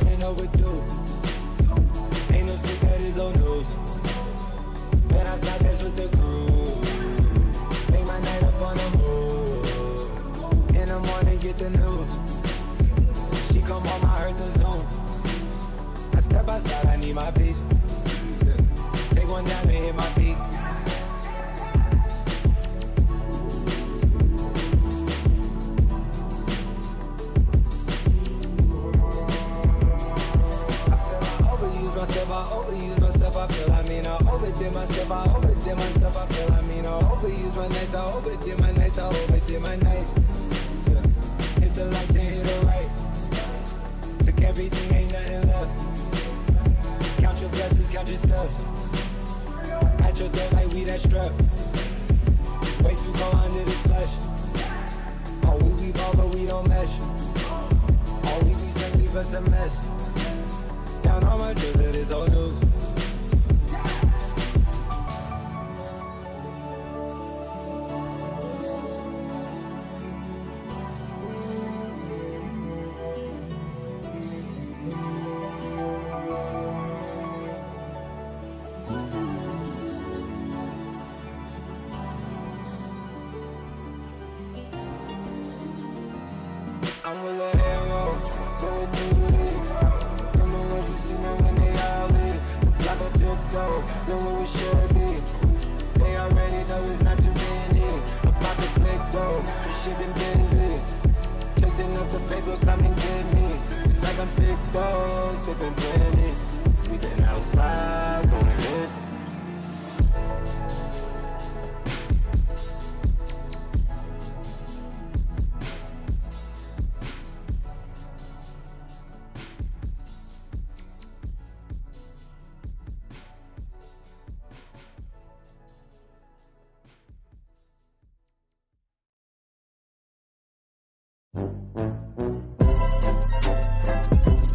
and overdue. Ain't no secret, it's old news. Been outside, that's with the crew. Make my night up on the move. In the morning, get the news. She come home, I heard the Zoom. I step outside, I need my peace. Take one down and hit my peak. Myself, I overuse myself, I feel I mean I overdid myself, I overdid myself, I feel I mean I overuse my nights, I overdid my nights, I overdid my nights. Yeah. Hit the lights and hit the right. Took everything, ain't nothing left. Count your blessings, count your steps. At your throat like we that strap. It's way too cold under this flesh. Oh, we we ball, but we don't mesh. All we we drink leave us a mess. On my drills, it is old news. I'm with a hero, then we then where we should be. They already know it's not too many. About to click though, this shit been busy. Chasing up the paper, come and get me. Like I'm sick though, sipping plenty. We been Thank you.